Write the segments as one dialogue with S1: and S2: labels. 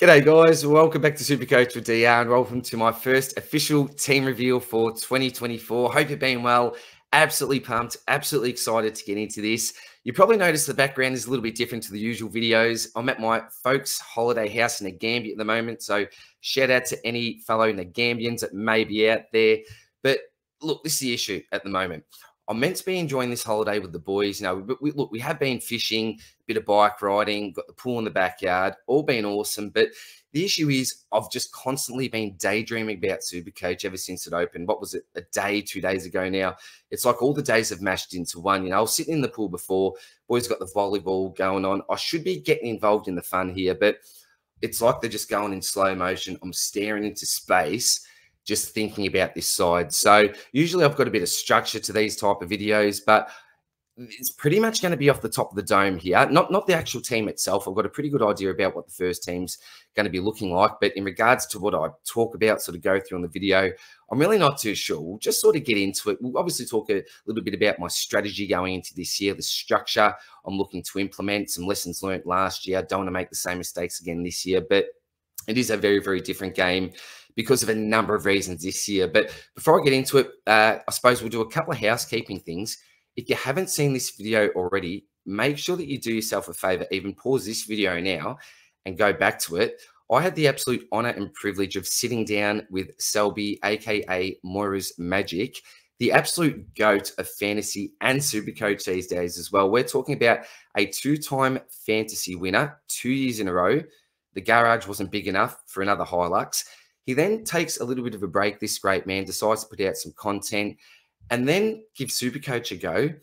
S1: G'day, guys. Welcome back to Supercoach with DR and welcome to my first official team reveal for 2024. Hope you're being well. Absolutely pumped, absolutely excited to get into this. You probably noticed the background is a little bit different to the usual videos. I'm at my folks' holiday house in Nagambie at the moment. So, shout out to any fellow Nagambians that may be out there. But look, this is the issue at the moment. I'm meant to be enjoying this holiday with the boys. You know, we, we, look, we have been fishing, a bit of bike riding, got the pool in the backyard, all been awesome. But the issue is, I've just constantly been daydreaming about Supercoach ever since it opened. What was it, a day, two days ago now? It's like all the days have mashed into one. You know, I was sitting in the pool before, boys got the volleyball going on. I should be getting involved in the fun here, but it's like they're just going in slow motion. I'm staring into space just thinking about this side. So usually I've got a bit of structure to these type of videos, but it's pretty much going to be off the top of the dome here. Not not the actual team itself. I've got a pretty good idea about what the first team's going to be looking like. But in regards to what I talk about, sort of go through on the video, I'm really not too sure. We'll just sort of get into it. We'll obviously talk a little bit about my strategy going into this year, the structure I'm looking to implement, some lessons learned last year. I don't want to make the same mistakes again this year, but it is a very, very different game because of a number of reasons this year. But before I get into it, uh, I suppose we'll do a couple of housekeeping things. If you haven't seen this video already, make sure that you do yourself a favor, even pause this video now and go back to it. I had the absolute honor and privilege of sitting down with Selby, aka Moreiras Magic, the absolute goat of fantasy and super coach these days as well. We're talking about a two time fantasy winner, two years in a row. The garage wasn't big enough for another Hilux. He then takes a little bit of a break, this great man, decides to put out some content and then gives Supercoach a go.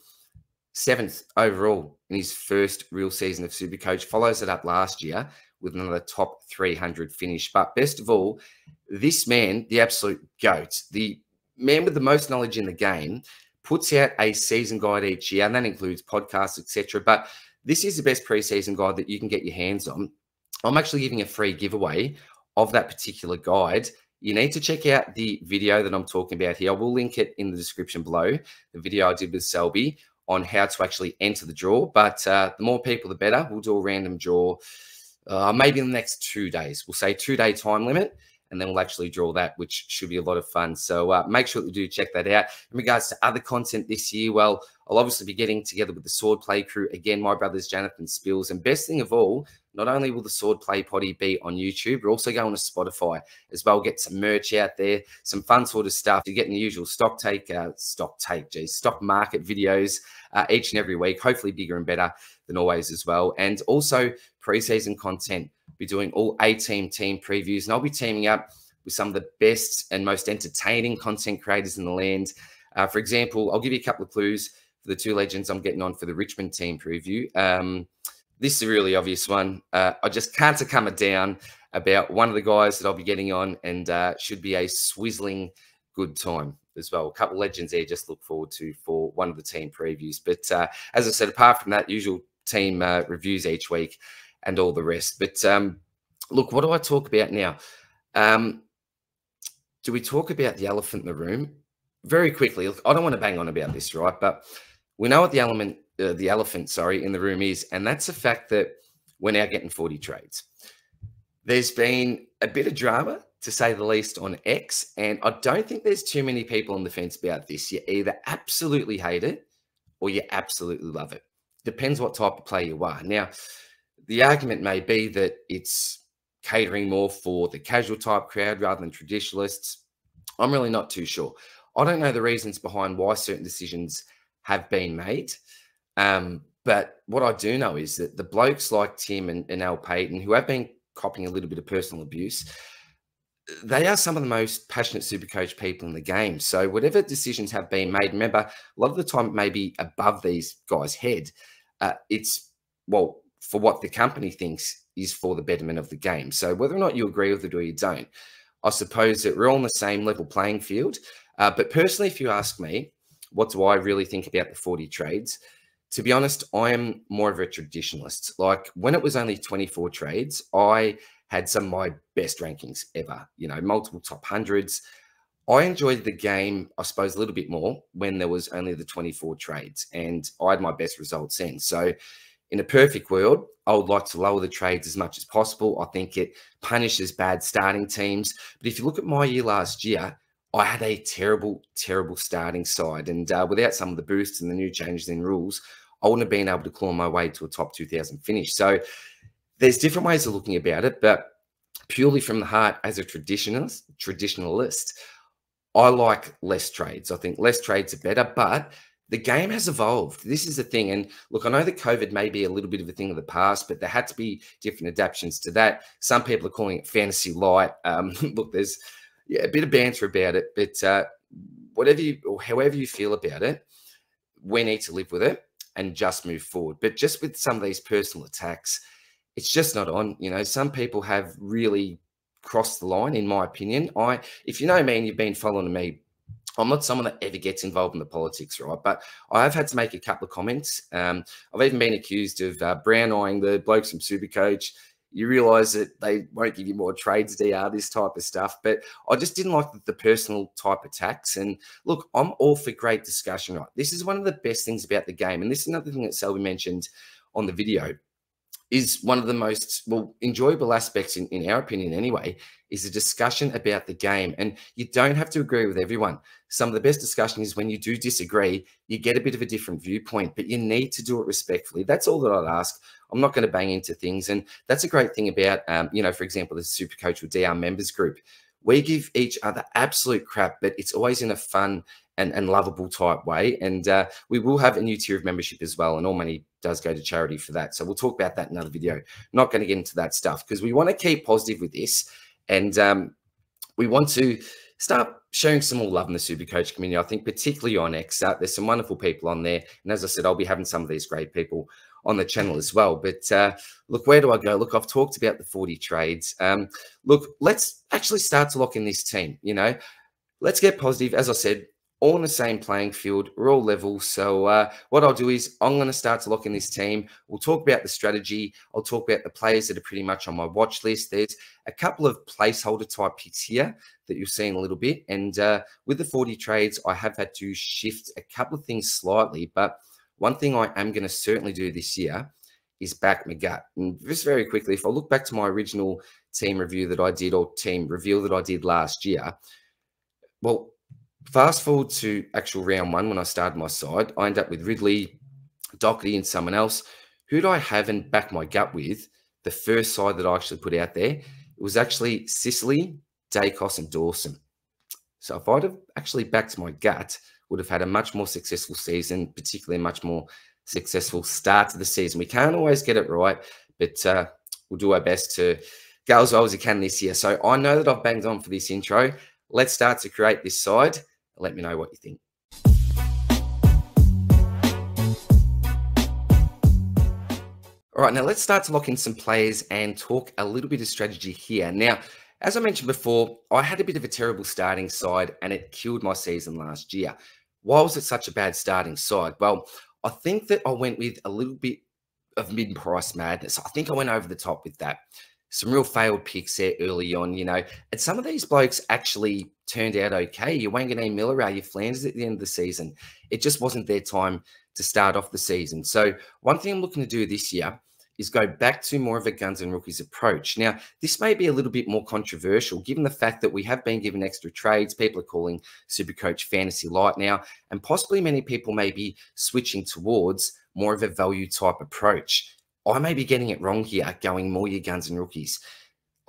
S1: Seventh overall in his first real season of Supercoach, follows it up last year with another top 300 finish. But best of all, this man, the absolute GOAT, the man with the most knowledge in the game, puts out a season guide each year, and that includes podcasts, etc. But this is the best preseason guide that you can get your hands on. I'm actually giving a free giveaway of that particular guide, you need to check out the video that I'm talking about here. I will link it in the description below, the video I did with Selby on how to actually enter the draw. But uh, the more people, the better. We'll do a random draw uh, maybe in the next two days. We'll say two day time limit and then we'll actually draw that, which should be a lot of fun. So uh, make sure that you do check that out. In regards to other content this year, well, I'll obviously be getting together with the Sword Play crew again, my brothers Jonathan Spills, and best thing of all, not only will the Sword Play Potty be on YouTube, we're also going to Spotify as well. Get some merch out there, some fun sort of stuff. You're getting the usual stock take, uh, stock take, geez, stock market videos uh, each and every week, hopefully bigger and better than always as well. And also preseason content be doing all A team team previews, and I'll be teaming up with some of the best and most entertaining content creators in the land. Uh, for example, I'll give you a couple of clues for the two legends I'm getting on for the Richmond team preview. Um, this is a really obvious one. Uh, I just can't come down about one of the guys that I'll be getting on, and uh, should be a swizzling good time as well. A couple legends there just look forward to for one of the team previews. But uh, as I said, apart from that, usual team uh, reviews each week and all the rest. But um, look, what do I talk about now? Um, do we talk about the elephant in the room? Very quickly, look, I don't want to bang on about this, right? But we know what the element, uh, the elephant, sorry, in the room is, and that's the fact that we're now getting 40 trades. There's been a bit of drama, to say the least, on X, and I don't think there's too many people on the fence about this. You either absolutely hate it or you absolutely love it. Depends what type of player you are. Now, the argument may be that it's catering more for the casual type crowd rather than traditionalists. I'm really not too sure. I don't know the reasons behind why certain decisions have been made. Um, but what I do know is that the blokes like Tim and, and Al Payton, who have been copying a little bit of personal abuse, they are some of the most passionate super coach people in the game. So whatever decisions have been made, remember, a lot of the time it may be above these guys' head. Uh, it's, well, for what the company thinks is for the betterment of the game. So whether or not you agree with it or you don't, I suppose that we're all on the same level playing field. Uh, but personally, if you ask me, what do I really think about the 40 trades? To be honest, I am more of a traditionalist. Like when it was only 24 trades, I had some of my best rankings ever, you know, multiple top hundreds. I enjoyed the game, I suppose, a little bit more when there was only the 24 trades, and I had my best results in. So in a perfect world, I would like to lower the trades as much as possible. I think it punishes bad starting teams. But if you look at my year last year, I had a terrible, terrible starting side. And uh, without some of the boosts and the new changes in rules, I wouldn't have been able to claw my way to a top 2000 finish. So there's different ways of looking about it, but purely from the heart as a traditionalist, traditionalist, I like less trades. I think less trades are better, but the game has evolved. This is the thing. And look, I know that COVID may be a little bit of a thing of the past, but there had to be different adaptations to that. Some people are calling it fantasy light. Um, look, there's yeah, a bit of banter about it, but uh, whatever you or however you feel about it, we need to live with it and just move forward. But just with some of these personal attacks, it's just not on. You know, some people have really crossed the line, in my opinion. I, if you know me and you've been following me, I'm not someone that ever gets involved in the politics, right? But I have had to make a couple of comments. Um, I've even been accused of uh, brown eyeing the blokes from Supercoach. You realise that they won't give you more trades, DR, this type of stuff. But I just didn't like the, the personal type attacks. And look, I'm all for great discussion, right? This is one of the best things about the game. And this is another thing that Selby mentioned on the video is one of the most well enjoyable aspects in, in our opinion anyway is a discussion about the game. And you don't have to agree with everyone. Some of the best discussion is when you do disagree you get a bit of a different viewpoint but you need to do it respectfully. That's all that i'd ask. I'm not going to bang into things. And that's a great thing about um, you know for example the super coach or dr members group. We give each other absolute crap but it's always in a fun and, and lovable type way. And uh, we will have a new tier of membership as well. And all money does go to charity for that. So we'll talk about that in another video. Not going to get into that stuff because we want to keep positive with this. And um, we want to start showing some more love in the super coach community. I think particularly on X, uh, there's some wonderful people on there. And as I said, I'll be having some of these great people on the channel as well. But uh, look, where do I go? Look, I've talked about the 40 trades. Um, look, let's actually start to lock in this team. You know, let's get positive. As I said, all in the same playing field. We're all level. So uh, what I'll do is I'm going to start to lock in this team. We'll talk about the strategy. I'll talk about the players that are pretty much on my watch list. There's a couple of placeholder type picks here that you'll see in a little bit. And uh, with the 40 trades, I have had to shift a couple of things slightly. But one thing I am going to certainly do this year is back my gut. And just very quickly, if I look back to my original team review that I did or team reveal that I did last year, well, Fast forward to actual round one when I started my side, I end up with Ridley, Doherty, and someone else. Who do I have and back my gut with? The first side that I actually put out there, it was actually Sicily, Daicos, and Dawson. So if I'd have actually backed my gut, would have had a much more successful season, particularly a much more successful start to the season. We can't always get it right, but uh, we'll do our best to go as well as we can this year. So I know that I've banged on for this intro. Let's start to create this side. Let me know what you think. All right, now let's start to lock in some players and talk a little bit of strategy here. Now, as I mentioned before, I had a bit of a terrible starting side and it killed my season last year. Why was it such a bad starting side? Well, I think that I went with a little bit of mid price madness. I think I went over the top with that some real failed picks there early on, you know. And some of these blokes actually turned out okay. Your Wanganeen-Milera, your Flanders at the end of the season, it just wasn't their time to start off the season. So one thing I'm looking to do this year is go back to more of a guns and rookies approach. Now, this may be a little bit more controversial given the fact that we have been given extra trades. People are calling Supercoach Fantasy Light now, and possibly many people may be switching towards more of a value type approach. I may be getting it wrong here, going more your guns and rookies.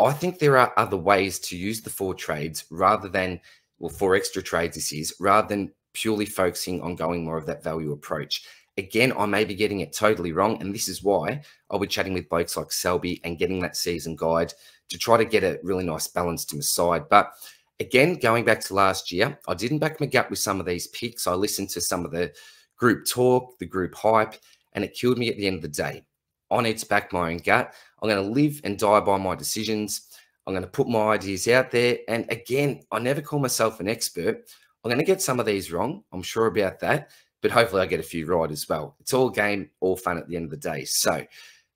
S1: I think there are other ways to use the four trades rather than, well, four extra trades this is, rather than purely focusing on going more of that value approach. Again, I may be getting it totally wrong. And this is why I'll be chatting with blokes like Selby and getting that season guide to try to get a really nice balance to my side. But again, going back to last year, I didn't back my gut with some of these picks. I listened to some of the group talk, the group hype, and it killed me at the end of the day. I need to back my own gut. I'm going to live and die by my decisions. I'm going to put my ideas out there. And again, I never call myself an expert. I'm going to get some of these wrong. I'm sure about that. But hopefully, I get a few right as well. It's all game, all fun at the end of the day. So,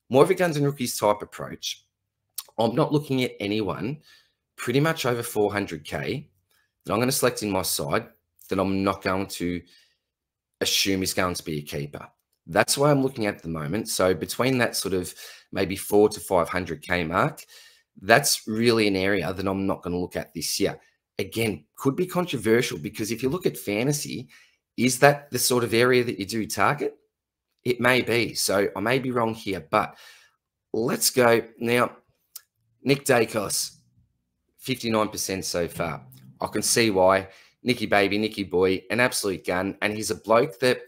S1: more of a guns and rookies type approach. I'm not looking at anyone pretty much over 400k that I'm going to select in my side that I'm not going to assume is going to be a keeper. That's why I'm looking at the moment. So between that sort of maybe four to 500K mark, that's really an area that I'm not going to look at this year. Again, could be controversial because if you look at fantasy, is that the sort of area that you do target? It may be. So I may be wrong here, but let's go. Now, Nick Daicos, 59% so far. I can see why. Nicky Baby, Nicky Boy, an absolute gun. And he's a bloke that,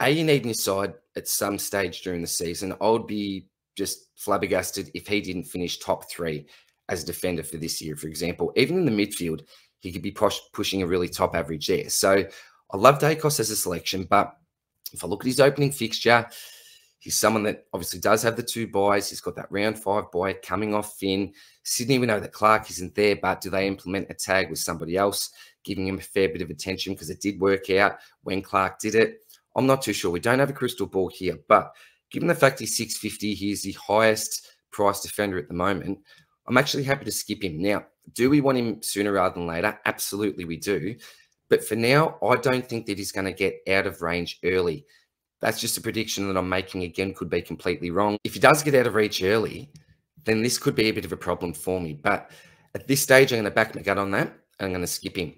S1: A, you need in your side at some stage during the season. I would be just flabbergasted if he didn't finish top three as a defender for this year, for example. Even in the midfield, he could be push, pushing a really top average there. So I love Daicos as a selection, but if I look at his opening fixture, he's someone that obviously does have the two byes. He's got that round five bye coming off Finn. Sydney, we know that Clark isn't there, but do they implement a tag with somebody else, giving him a fair bit of attention because it did work out when Clark did it? I'm not too sure. We don't have a crystal ball here, but given the fact he's 650, he's the highest price defender at the moment. I'm actually happy to skip him. Now, do we want him sooner rather than later? Absolutely, we do. But for now, I don't think that he's going to get out of range early. That's just a prediction that I'm making. Again, could be completely wrong. If he does get out of reach early, then this could be a bit of a problem for me. But at this stage, I'm going to back my gut on that. And I'm going to skip him.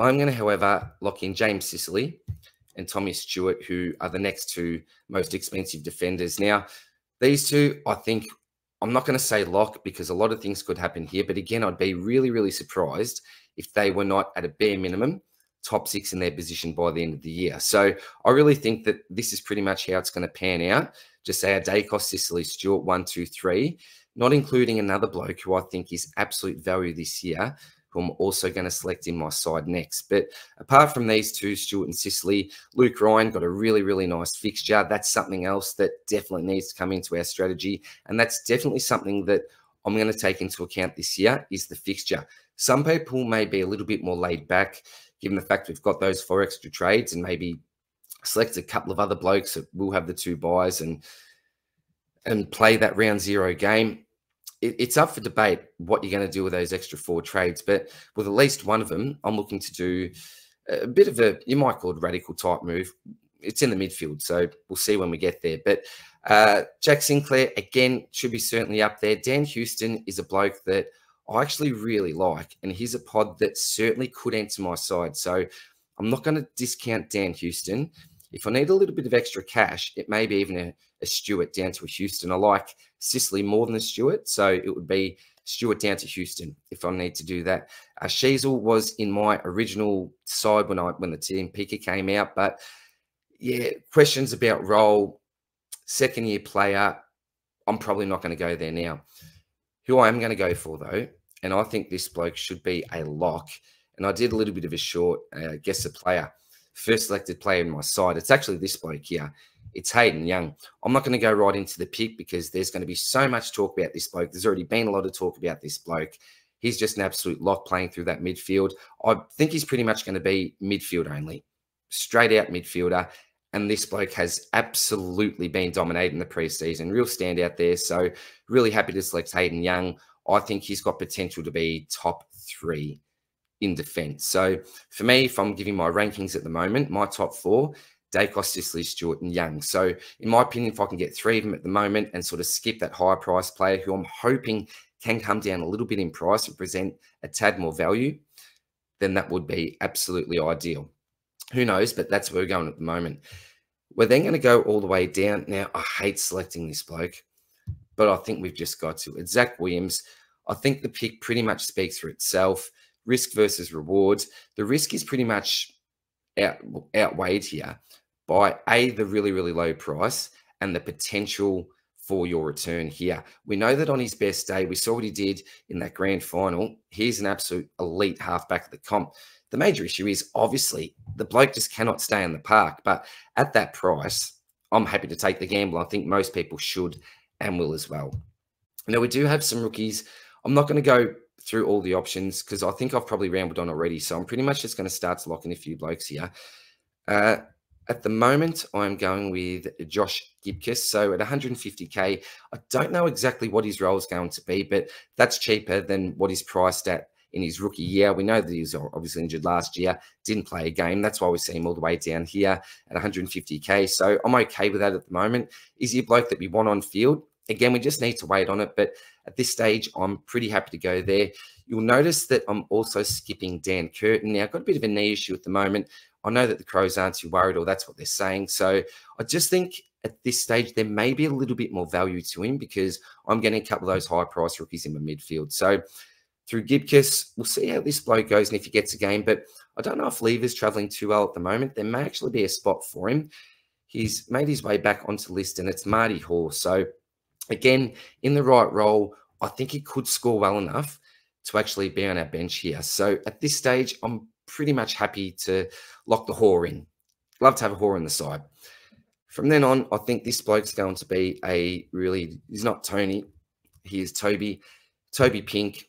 S1: I'm going to, however, lock in James Sicily and Tommy Stewart, who are the next two most expensive defenders. Now, these two, I think, I'm not going to say lock because a lot of things could happen here. But again, I'd be really, really surprised if they were not at a bare minimum top six in their position by the end of the year. So I really think that this is pretty much how it's going to pan out. Just say a Daicos, Sicily, Stewart, one, two, three, not including another bloke who I think is absolute value this year, who I'm also going to select in my side next. But apart from these two, Stewart and Sicily, Luke Ryan got a really, really nice fixture. That's something else that definitely needs to come into our strategy. And that's definitely something that I'm going to take into account this year is the fixture. Some people may be a little bit more laid back given the fact we've got those four extra trades and maybe select a couple of other blokes that will have the two byes and and play that round zero game. It, it's up for debate what you're going to do with those extra four trades, but with at least one of them, I'm looking to do a bit of a you might call it radical type move. It's in the midfield, so we'll see when we get there. But uh, Jack Sinclair again should be certainly up there. Dan Houston is a bloke that I actually really like. And he's a pod that certainly could enter my side. So I'm not going to discount Dan Houston. If I need a little bit of extra cash, it may be even a, a Stewart down to a Houston. I like Sicily more than a Stewart. So it would be Stewart down to Houston if I need to do that. Uh, Sheezel was in my original side when I when the team picker came out. But yeah, questions about role, second year player. I'm probably not going to go there now. Who I am going to go for, though, and I think this bloke should be a lock. And I did a little bit of a short uh, guess a player, first selected player in my side. It's actually this bloke here. It's Hayden Young. I'm not going to go right into the pick because there's going to be so much talk about this bloke. There's already been a lot of talk about this bloke. He's just an absolute lock playing through that midfield. I think he's pretty much going to be midfield only, straight out midfielder. And this bloke has absolutely been dominating the preseason. Real standout there. So, really happy to select Hayden Young. I think he's got potential to be top three in defense. So, for me, if I'm giving my rankings at the moment, my top four, Daicos, Sicily, Stewart, and Young. So, in my opinion, if I can get three of them at the moment and sort of skip that higher price player who I'm hoping can come down a little bit in price and present a tad more value, then that would be absolutely ideal. Who knows? But that's where we're going at the moment. We're then going to go all the way down. Now, I hate selecting this bloke, but I think we've just got to. It's Zac Williams. I think the pick pretty much speaks for itself. Risk versus rewards. The risk is pretty much out, outweighed here by A, the really, really low price and the potential for your return here. We know that on his best day, we saw what he did in that grand final. He's an absolute elite halfback of the comp. The major issue is obviously the bloke just cannot stay in the park. But at that price, I'm happy to take the gamble. I think most people should and will as well. Now, we do have some rookies. I'm not going to go through all the options because I think I've probably rambled on already. So I'm pretty much just going to start to lock in a few blokes here. Uh, at the moment, I'm going with Josh Gibcus. So at 150K, I don't know exactly what his role is going to be, but that's cheaper than what he's priced at in his rookie year. We know that he was obviously injured last year, didn't play a game. That's why we see him all the way down here at 150k. So I'm okay with that at the moment. Is he a bloke that we want on field? Again, we just need to wait on it. But at this stage, I'm pretty happy to go there. You'll notice that I'm also skipping Dan Curtin. Now, I've got a bit of a knee issue at the moment. I know that the Crows aren't too worried, or that's what they're saying. So I just think at this stage, there may be a little bit more value to him because I'm getting a couple of those high price rookies in my midfield. So through Gibcus, we'll see how this bloke goes and if he gets a game. But I don't know if Lever's traveling too well at the moment. There may actually be a spot for him. He's made his way back onto list, and it's Marty Hore. So again, in the right role, I think he could score well enough to actually be on our bench here. So at this stage, I'm pretty much happy to lock the Hore in. Love to have a Hore in the side. From then on, I think this bloke's going to be a really, he's not Tony, he is Toby, Toby Pink.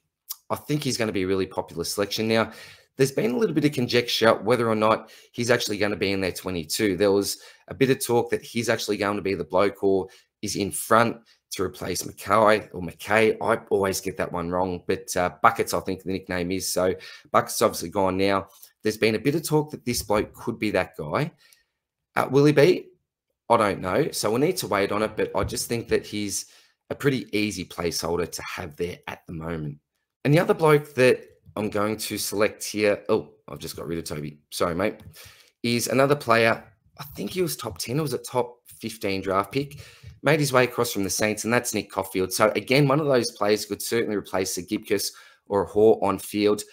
S1: I think he's going to be a really popular selection. Now, there's been a little bit of conjecture whether or not he's actually going to be in there 22. There was a bit of talk that he's actually going to be the bloke or is in front to replace McKay or McKay. I always get that one wrong, but uh, Buckets, I think the nickname is. So Buckets obviously gone now. There's been a bit of talk that this bloke could be that guy. Uh, will he be? I don't know. So we'll need to wait on it, but I just think that he's a pretty easy placeholder to have there at the moment. And the other bloke that I'm going to select here, oh, I've just got rid of Toby. Sorry, mate. Is another player. I think he was top 10 or was a top 15 draft pick. Made his way across from the Saints, and that's Nick Coffield. So again, one of those players could certainly replace a Gibcus or a Hore on field.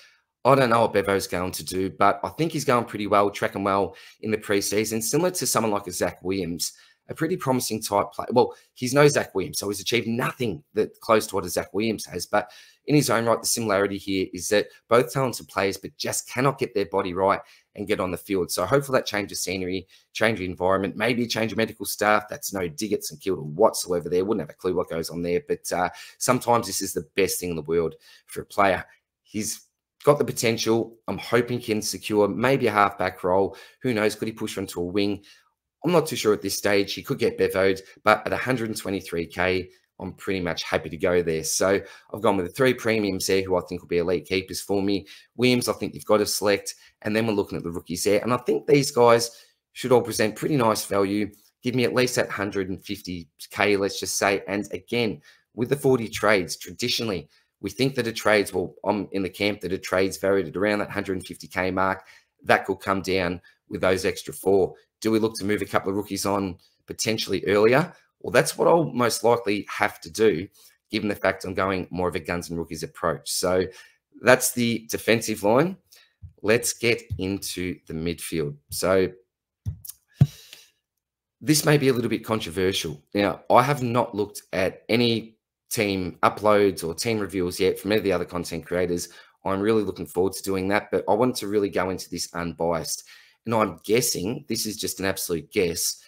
S1: I don't know what Bevo's going to do, but I think he's going pretty well, tracking well in the preseason. Similar to someone like a Zac Williams, a pretty promising type player. Well, he's no Zac Williams, so he's achieved nothing that close to what a Zac Williams has. But in his own right, the similarity here is that both talented players, but just cannot get their body right and get on the field. So hopefully that changes scenery, change the environment, maybe change of medical staff. That's no dig at St Kilda whatsoever there. Wouldn't have a clue what goes on there. But uh, sometimes this is the best thing in the world for a player. He's got the potential. I'm hoping he can secure maybe a halfback role. Who knows? Could he push onto a wing? I'm not too sure at this stage. He could get bevoed, but at 123k, I'm pretty much happy to go there. So I've gone with the three premiums there, who I think will be elite keepers for me. Williams, I think you've got to select, and then we're looking at the rookies there. And I think these guys should all present pretty nice value. Give me at least that 150k, let's just say. And again, with the 40 trades, traditionally we think that a trades, well, I'm in the camp that a trades varied at around that 150k mark. That could come down with those extra four. Do we look to move a couple of rookies on potentially earlier? Well, that's what I'll most likely have to do, given the fact I'm going more of a guns and rookies approach. So that's the defensive line. Let's get into the midfield. So this may be a little bit controversial. Now, I have not looked at any team uploads or team reviews yet from any of the other content creators. I'm really looking forward to doing that, but I wanted to really go into this unbiased. And I'm guessing, this is just an absolute guess,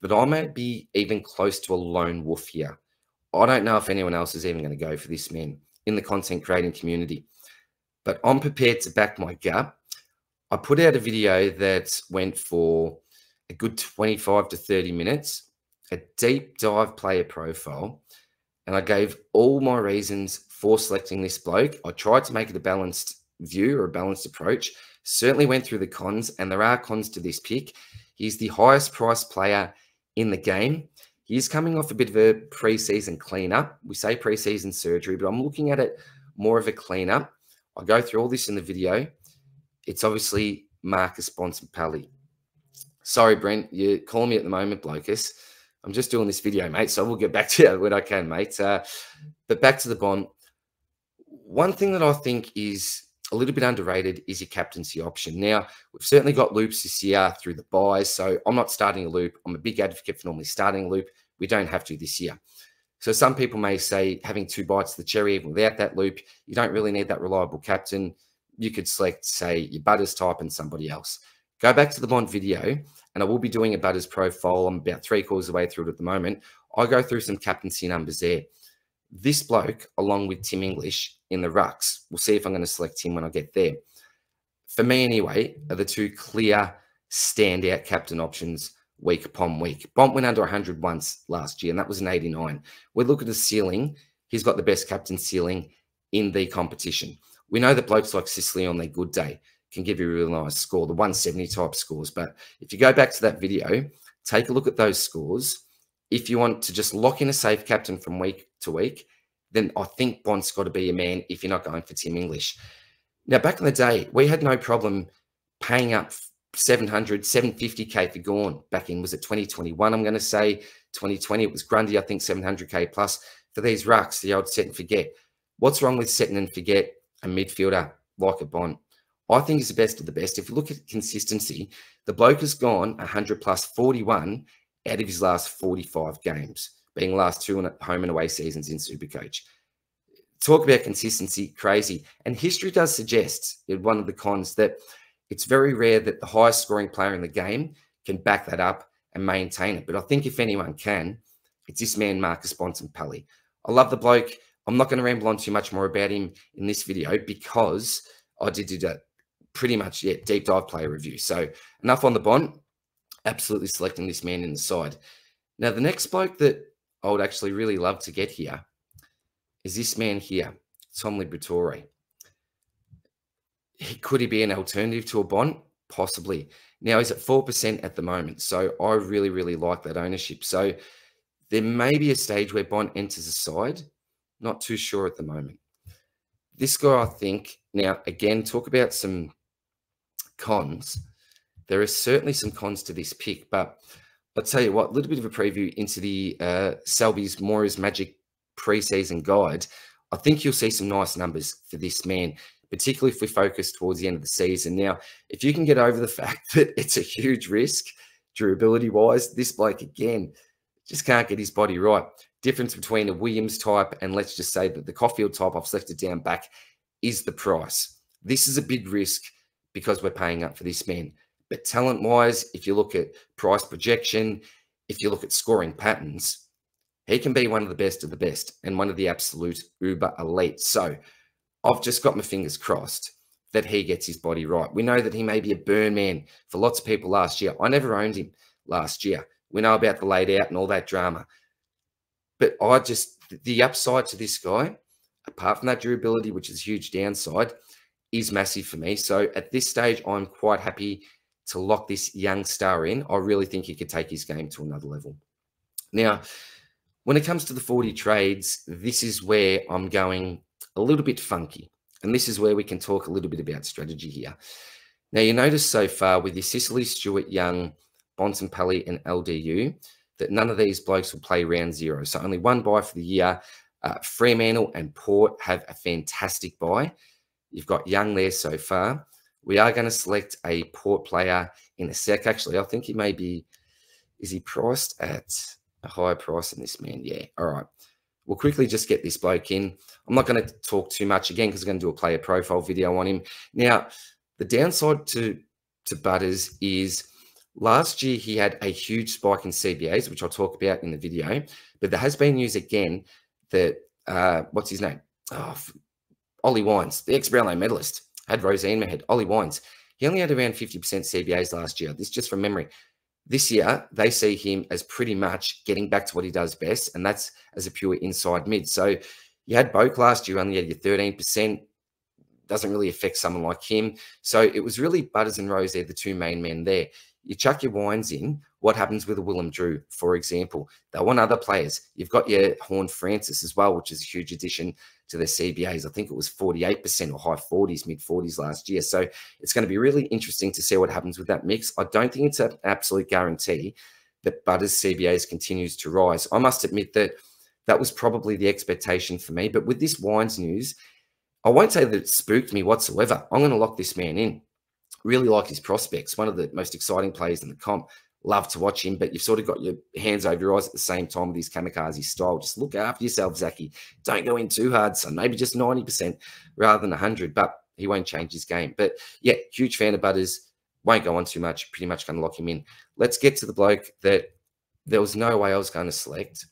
S1: but I might be even close to a lone wolf here. I don't know if anyone else is even going to go for this man in the content creating community, but I'm prepared to back my gut. I put out a video that went for a good 25 to 30 minutes, a deep dive player profile and I gave all my reasons for selecting this bloke. I tried to make it a balanced view or a balanced approach. Certainly went through the cons, and there are cons to this pick. He's the highest priced player in the game. He's coming off a bit of a preseason cleanup. We say preseason surgery, but I'm looking at it more of a cleanup. I go through all this in the video. It's obviously Marcus Bontempelli. Sorry, Brent, you're calling me at the moment, Blocus. I'm just doing this video, mate. So we'll get back to you when I can, mate. Uh, but back to the Bont. One thing that I think is a little bit underrated is your captaincy option. Now, we've certainly got loops this year through the byes. So I'm not starting a loop. I'm a big advocate for normally starting a loop. We don't have to this year. So some people may say having two bites of the cherry, even without that loop, you don't really need that reliable captain. You could select, say, your Butters type and somebody else. Go back to the Bont video and I will be doing a Butters profile. I'm about three quarters of the way through it at the moment. I go through some captaincy numbers there. This bloke, along with Tim English in the rucks, we'll see if I'm going to select him when I get there. For me, anyway, are the two clear standout captain options week upon week. Bont went under 100 once last year, and that was an 89. We look at the ceiling. He's got the best captain ceiling in the competition. We know that blokes like Sicily on their good day can give you a really nice score, the 170 type scores. But if you go back to that video, take a look at those scores. If you want to just lock in a safe captain from week to week, then I think Bont's got to be a man if you're not going for Tim English. Now, back in the day, we had no problem paying up 700, 750k for Gawn back in, was it 2021? I'm going to say 2020. It was Grundy, I think 700k plus for these rucks, the old set and forget. What's wrong with setting and forget a midfielder like a Bont? I think he's the best of the best. If you look at consistency, the bloke has gone 100 plus 41 out of his last 45 games, being last two home and away seasons in Supercoach. Talk about consistency, crazy. And history does suggest, one of the cons, that it's very rare that the highest scoring player in the game can back that up and maintain it. But I think if anyone can, it's this man, Marcus Bontempelli. I love the bloke. I'm not going to ramble on too much more about him in this video because I did do that pretty much, yeah, deep dive player review. So enough on the Bont. Absolutely selecting this man in the side. Now, the next bloke that I would actually really love to get here is this man here, Tom Liberatore. Could he be an alternative to a Bont? Possibly. Now he's at 4% at the moment. So I really, really like that ownership. So there may be a stage where Bont enters the side. Not too sure at the moment. This guy, I think, now again, talk about some cons. There are certainly some cons to this pick, but I'll tell you what, a little bit of a preview into the uh, Selby's Moreiras Magic preseason guide. I think you'll see some nice numbers for this man particularly if we focus towards the end of the season. Now, if you can get over the fact that it's a huge risk durability wise, this bloke again just can't get his body right. Difference between a Williams type and let's just say that the Coffield type I've selected down back is the price. This is a big risk because we're paying up for this man. But talent wise, if you look at price projection, if you look at scoring patterns, he can be one of the best of the best and one of the absolute uber elite. So I've just got my fingers crossed that he gets his body right. We know that he may be a burn man for lots of people last year. I never owned him last year. We know about the laid out and all that drama. But I just, the upside to this guy, apart from that durability, which is huge downside, is massive for me. So at this stage, I'm quite happy to lock this young star in. I really think he could take his game to another level. Now, when it comes to the 40 trades, this is where I'm going a little bit funky. And this is where we can talk a little bit about strategy here. Now, you notice so far with your Sicily, Stewart, Young, Bontempelli, and LDU that none of these blokes will play round zero. So only one bye for the year. Uh, Fremantle and Port have a fantastic bye. You've got Young there so far. We are going to select a Port player in a sec. Actually, I think he may be, is he priced at a higher price than this man? Yeah. All right. We'll quickly just get this bloke in. I'm not going to talk too much again because I'm going to do a player profile video on him. Now, the downside to, to Butters is last year he had a huge spike in CBAs, which I'll talk about in the video. But there has been news again that, uh, what's his name? Oh, Ollie Wines, the ex-Brownlow medalist, had Roseanne Mehed. Ollie Wines. He only had around 50% CBAs last year. This just from memory. This year, they see him as pretty much getting back to what he does best, and that's as a pure inside mid. So you had Boak last year, only had your 13%. Doesn't really affect someone like him. So it was really Butters and Rozee, they're the two main men there. You chuck your wines in, what happens with a Willem Drew, for example? They want other players. You've got your Horne-Francis as well, which is a huge addition to their CBAs. I think it was 48% or high 40s, mid 40s last year. So it's going to be really interesting to see what happens with that mix. I don't think it's an absolute guarantee that Butters CBAs continues to rise. I must admit that that was probably the expectation for me. But with this Wines news, I won't say that it spooked me whatsoever. I'm going to lock this man in. Really like his prospects. One of the most exciting players in the comp love to watch him, but you've sort of got your hands over your eyes at the same time with his kamikaze style. Just look after yourself, Zachy. Don't go in too hard, son. Maybe just 90% rather than 100, but he won't change his game. But yeah, huge fan of Butters. Won't go on too much. Pretty much going to lock him in. Let's get to the bloke that there was no way I was going to select.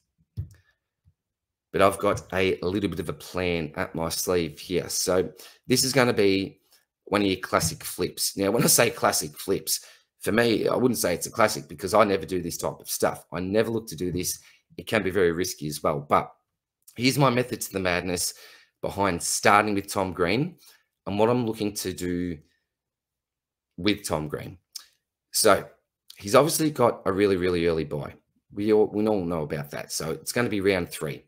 S1: But I've got a, little bit of a plan at my sleeve here. So this is going to be one of your classic flips. Now, when I say classic flips, for me, I wouldn't say it's a classic because I never do this type of stuff. I never look to do this. It can be very risky as well. But here's my method to the madness behind starting with Tom Green, and what I'm looking to do with Tom Green. So he's obviously got a really, really early bye. We all, we all know about that. So it's going to be round three.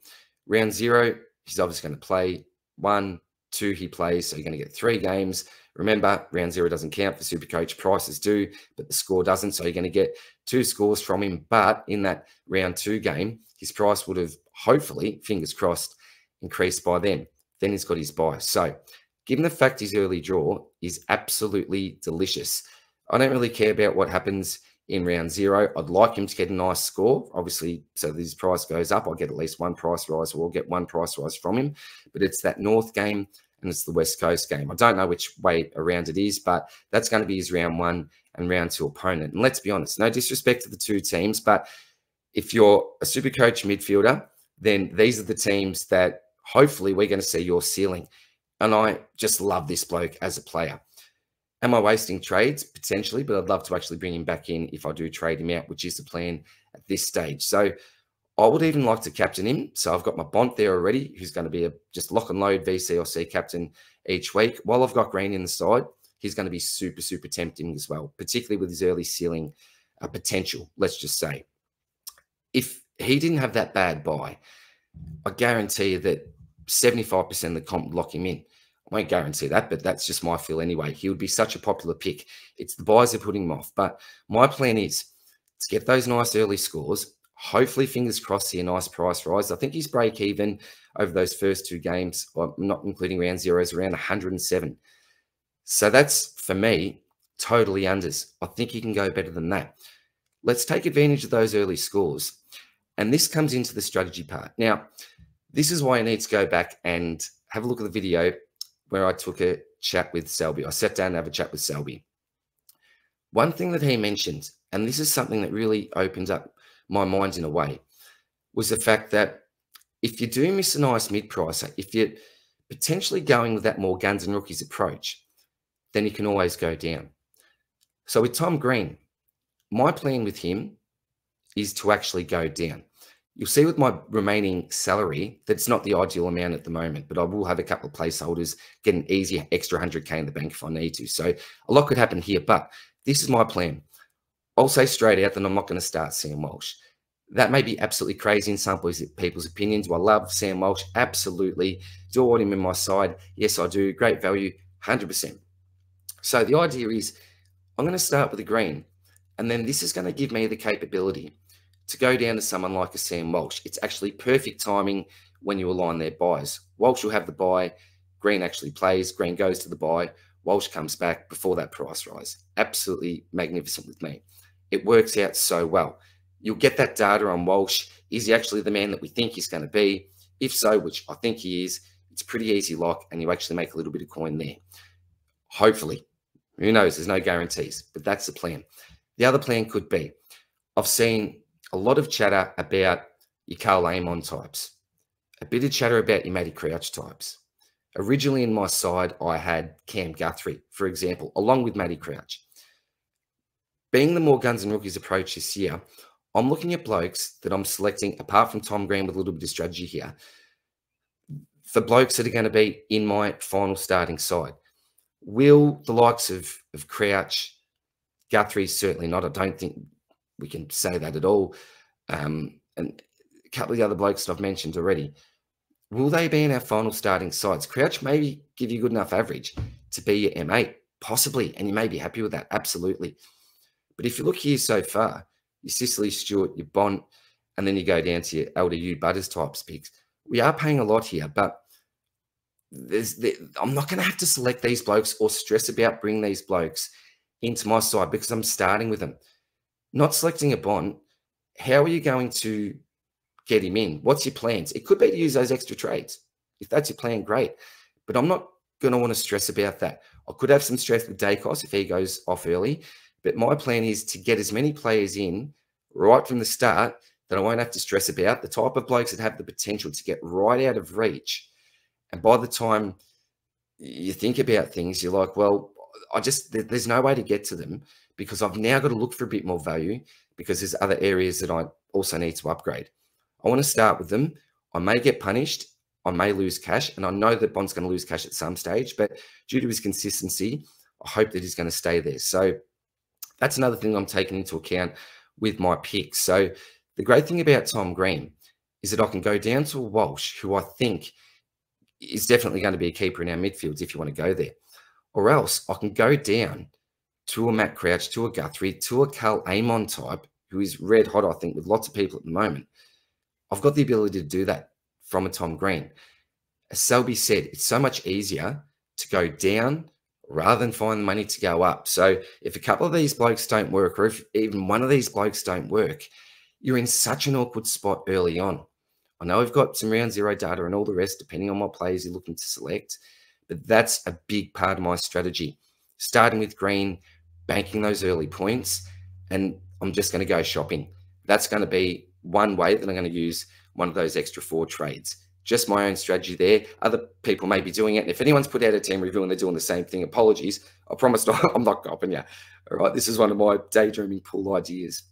S1: Round zero, he's obviously going to play. One, two, he plays. So you're going to get three games. Remember, round zero doesn't count for super coach. Prices do, but the score doesn't. So you're going to get two scores from him. But in that round two game, his price would have hopefully, fingers crossed, increased by then. Then he's got his bye. So given the fact his early draw is absolutely delicious, I don't really care about what happens in round zero. I'd like him to get a nice score, obviously, so his price goes up. I'll get at least one price rise, or I'll get one price rise from him. But it's that North game and it's the West Coast game. I don't know which way around it is, but that's going to be his round one and round two opponent. And let's be honest, no disrespect to the two teams, but if you're a super coach midfielder, then these are the teams that hopefully we're going to see your ceiling. And I just love this bloke as a player. Am I wasting trades? Potentially, but I'd love to actually bring him back in if I do trade him out, which is the plan at this stage. So I would even like to captain him. So I've got my Bont there already, who's going to be a just lock and load VC or C captain each week. While I've got Green in the side, he's going to be super, super tempting as well, particularly with his early ceiling uh, potential, let's just say. If he didn't have that bad bye, I guarantee you that 75% of the comp lock him in. I won't guarantee that, but that's just my feel anyway. He would be such a popular pick. It's the byes are putting him off. But my plan is to get those nice early scores. Hopefully, fingers crossed, see a nice price rise. I think he's break even over those first two games, not including round zeros, around 107. So that's for me totally unders. I think he can go better than that. Let's take advantage of those early scores. And this comes into the strategy part. Now, this is why I need to go back and have a look at the video where I took a chat with Selby. I sat down and have a chat with Selby. One thing that he mentioned, and this is something that really opened up my mind in a way, was the fact that if you do miss a nice mid pricer, if you're potentially going with that more guns and rookies approach, then you can always go down. So with Tom Green, my plan with him is to actually go down. You'll see with my remaining salary that it's not the ideal amount at the moment, but I will have a couple of placeholders, get an easy extra 100K in the bank if I need to. So a lot could happen here, but this is my plan. I'll say straight out that I'm not going to start Sam Walsh. That may be absolutely crazy in some people's opinions. I love Sam Walsh, absolutely. Do I want him in my side? Yes, I do. Great value, 100%. So the idea is I'm going to start with a green, and then this is going to give me the capability to go down to someone like a Sam Walsh. It's actually perfect timing when you align their byes. Walsh will have the bye, Green actually plays, Green goes to the bye, Walsh comes back before that price rise. Absolutely magnificent with me. It works out so well. You'll get that data on Walsh. Is he actually the man that we think he's going to be? If so, which I think he is, it's pretty easy lock, and you actually make a little bit of coin there. Hopefully. Who knows? There's no guarantees, but that's the plan. The other plan could be I've seen a lot of chatter about your Karl Amon types, a bit of chatter about your Matty Crouch types. Originally in my side, I had Cam Guthrie, for example, along with Matty Crouch. Being the more guns and rookies approach this year, I'm looking at blokes that I'm selecting, apart from Tom Green with a little bit of strategy here, for blokes that are going to be in my final starting side. Will the likes of, of Crouch, Guthrie, certainly not. I don't think we can say that at all. Um, and a couple of the other blokes that I've mentioned already, will they be in our final starting sides? Crouch maybe give you good enough average to be your M8, possibly, and you may be happy with that, absolutely. But if you look here so far, your Sicily Stewart, your Bont, and then you go down to your LDU Butters types picks, we are paying a lot here, but there's the, I'm not going to have to select these blokes or stress about bringing these blokes into my side because I'm starting with them not selecting a Bont, how are you going to get him in? What's your plans? It could be to use those extra trades. If that's your plan, great. But I'm not going to want to stress about that. I could have some stress with Daicos if he goes off early. But my plan is to get as many players in right from the start that I won't have to stress about. The type of blokes that have the potential to get right out of reach. And by the time you think about things, you're like, well, I just, there's no way to get to them because I've now got to look for a bit more value because there's other areas that I also need to upgrade. I want to start with them. I may get punished. I may lose cash. And I know that Bont's going to lose cash at some stage, but due to his consistency, I hope that he's going to stay there. So that's another thing I'm taking into account with my picks. So the great thing about Tom Green is that I can go down to Walsh, who I think is definitely going to be a keeper in our midfields if you want to go there. Or else I can go down to a Matt Crouch, to a Guthrie, to a Karl Amon type, who is red hot, I think, with lots of people at the moment. I've got the ability to do that from a Tom Green. As Selby said, it's so much easier to go down rather than find the money to go up. So if a couple of these blokes don't work, or if even one of these blokes don't work, you're in such an awkward spot early on. I know we've got some round zero data and all the rest, depending on what players you're looking to select, but that's a big part of my strategy. Starting with green, banking those early points, and I'm just going to go shopping. That's going to be one way that I'm going to use one of those extra four trades. Just my own strategy there. Other people may be doing it. And if anyone's put out a team review and they're doing the same thing, apologies. I promise I'm not copying you. All right. This is one of my daydreaming pool ideas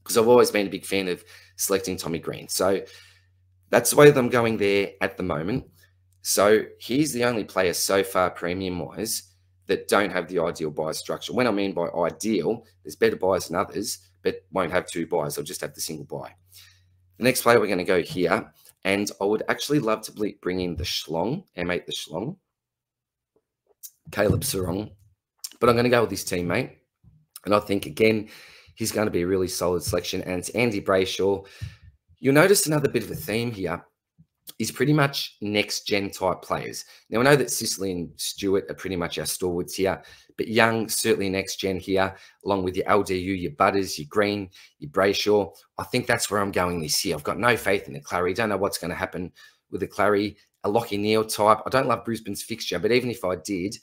S1: because I've always been a big fan of selecting Tommy Green. So that's the way that I'm going there at the moment. So he's the only player so far, premium wise, that don't have the ideal bye structure. When I mean by ideal, there's better buyers than others, but won't have two byes. They'll just have the single bye. The next player we're going to go here, and I would actually love to bring in the Schlong, M8 the Schlong, Caleb Serong, but I'm going to go with this teammate. And I think, again, he's going to be a really solid selection. And it's Andy Brayshaw. You'll notice another bit of a theme here is pretty much next gen type players. Now, I know that Sicily and Stewart are pretty much our stalwarts here, but Young, certainly next gen here, along with your LDU, your Butters, your Green, your Brayshaw. I think that's where I'm going this year. I've got no faith in the Clarry. Don't know what's going to happen with the Clarry. A Lachie Neale type. I don't love Brisbane's fixture, but even if I did,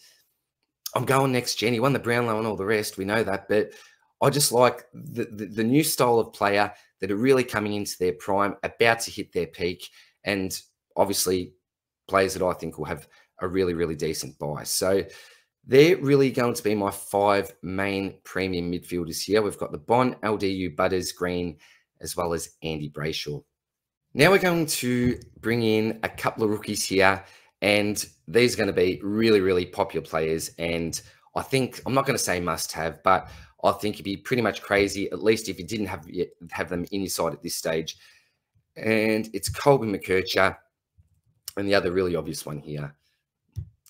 S1: I'm going next gen. He won the Brownlow and all the rest. We know that, but I just like the, the, the new style of player that are really coming into their prime, about to hit their peak and obviously players that I think will have a really, really decent bye. So they're really going to be my five main premium midfielders here. We've got the Bont, LDU, Butters, Green, as well as Andy Brayshaw. Now we're going to bring in a couple of rookies here, and these are going to be really, really popular players. And I think I'm not going to say must have, but I think you'd be pretty much crazy, at least if you didn't have have them in your side at this stage and it's Colby McKercher. And the other really obvious one here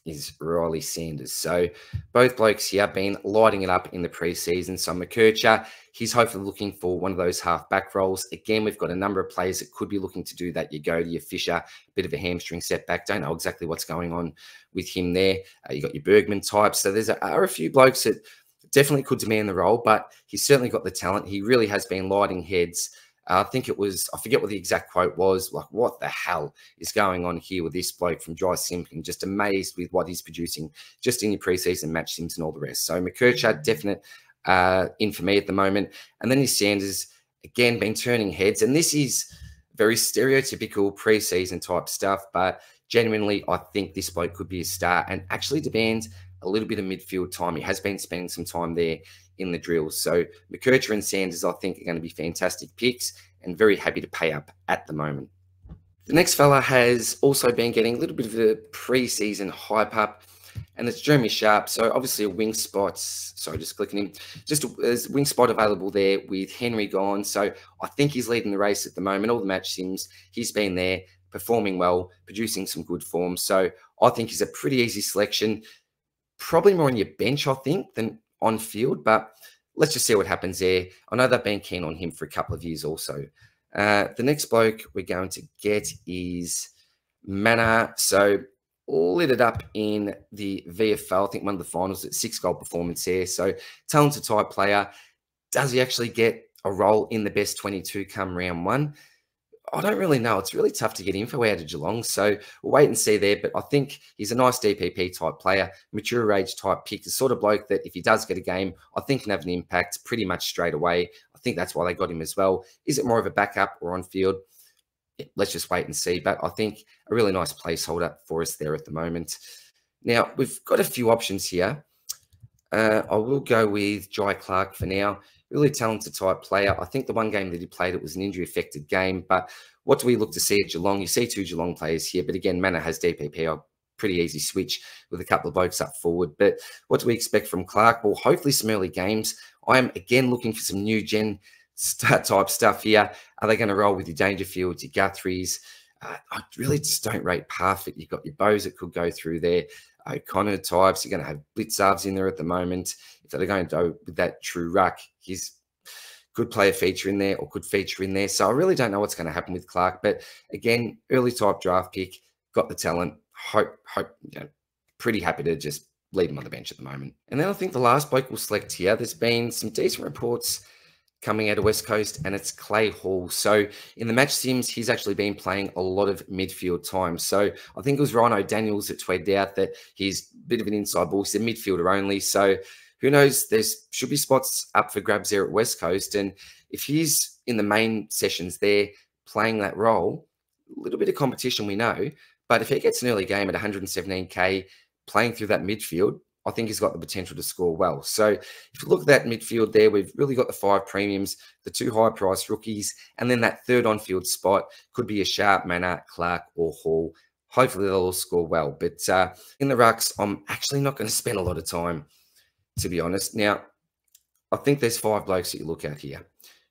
S1: is Riley Sanders. So both blokes here have been lighting it up in the preseason. So McKercher, he's hopefully looking for one of those half back roles. Again, we've got a number of players that could be looking to do that. You go to your Fisher, bit of a hamstring setback. Don't know exactly what's going on with him there. Uh, you got your Bergman type. So there's a, are a few blokes that definitely could demand the role, but he's certainly got the talent. He really has been lighting heads I think it was, I forget what the exact quote was, like, what the hell is going on here with this bloke from Jy Simpkin? Just amazed with what he's producing just in your preseason match sims and all the rest. So McKercher, definite uh, in for me at the moment. And then his Sanders, again, been turning heads. And this is very stereotypical preseason type stuff, but genuinely, I think this bloke could be a star and actually demands a little bit of midfield time. He has been spending some time there in the drills. So McKercher and Sanders, I think, are going to be fantastic picks and very happy to pay up at the moment. The next fella has also been getting a little bit of a preseason hype up, and it's Jeremy Sharp. So obviously a wing spot. Sorry, just clicking him. Just a, there's a wing spot available there with Henry gone. So I think he's leading the race at the moment. All the match sims, he's been there, performing well, producing some good form. So I think he's a pretty easy selection. Probably more on your bench, I think, than on field, but let's just see what happens there. I know they've been keen on him for a couple of years also. Uh, the next bloke we're going to get is Mannagh. So lit it up in the VFL. I think one of the finals at six goal performance there. So talented type player. Does he actually get a role in the best 22 come round one? I don't really know. It's really tough to get info out of Geelong. So we'll wait and see there. But I think he's a nice DPP type player, mature age type pick, the sort of bloke that if he does get a game, I think can have an impact pretty much straight away. I think that's why they got him as well. Is it more of a backup or on field? Let's just wait and see. But I think a really nice placeholder for us there at the moment. Now, we've got a few options here. Uh, I will go with Jhye Clark for now. Really talented type player. I think the one game that he played, it was an injury affected game. But what do we look to see at Geelong? You see two Geelong players here, but again, Mannagh has DPP. A pretty easy switch with a couple of blokes up forward. But what do we expect from Clark? Well, hopefully some early games. I am again looking for some new gen type stuff here. Are they going to roll with your Dangerfields, your Guthries? Uh, I really just don't rate Parfitt. You've got your Bowes that could go through there. O'Connor types. You're going to have Blicavs in there at the moment. If they're going to go with that true ruck, he's could play a feature in there or could feature in there. So I really don't know what's going to happen with Clark. But again, early type draft pick, got the talent. Hope, hope, you know, pretty happy to just leave him on the bench at the moment. And then I think the last bloke we'll select here, there's been some decent reports coming out of West Coast, and it's Clay Hall. So in the match sims, he's actually been playing a lot of midfield time. So I think it was Rhino Daniels that tweeted out that he's a bit of an inside ball. He's a midfielder only. So who knows? There's should be spots up for grabs there at West Coast. And if he's in the main sessions there playing that role, a little bit of competition we know. But if he gets an early game at 117k playing through that midfield, I think he's got the potential to score well. So if you look at that midfield there, we've really got the five premiums, the two high price rookies, and then that third on field spot could be a Sharp, Mannagh, Clark, or Hall. Hopefully they'll all score well. But uh, in the rucks, I'm actually not going to spend a lot of time, to be honest. Now, I think there's five blokes that you look at here.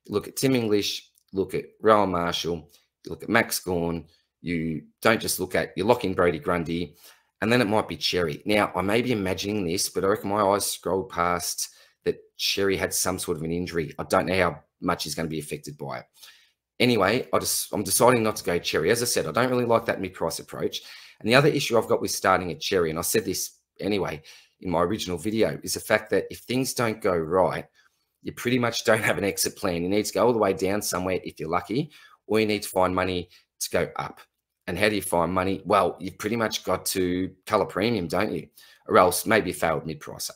S1: look at Tim English, look at Rowan Marshall, look at Max Gawn. You don't just look at, you're locking Brodie Grundy and then it might be Cherry. Now, I may be imagining this, but I reckon my eyes scrolled past that Cherry had some sort of an injury. I don't know how much he's going to be affected by it. Anyway, I just I'm deciding not to go Cherry. As I said, I don't really like that mid-price approach. And the other issue I've got with starting at Cherry, and I said this anyway in my original video, is the fact that if things don't go right, you pretty much don't have an exit plan. You need to go all the way down somewhere if you're lucky, or you need to find money to go up. And how do you find money? Well, you've pretty much got to color premium, don't you? Or else maybe failed mid pricer.